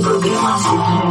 Programación.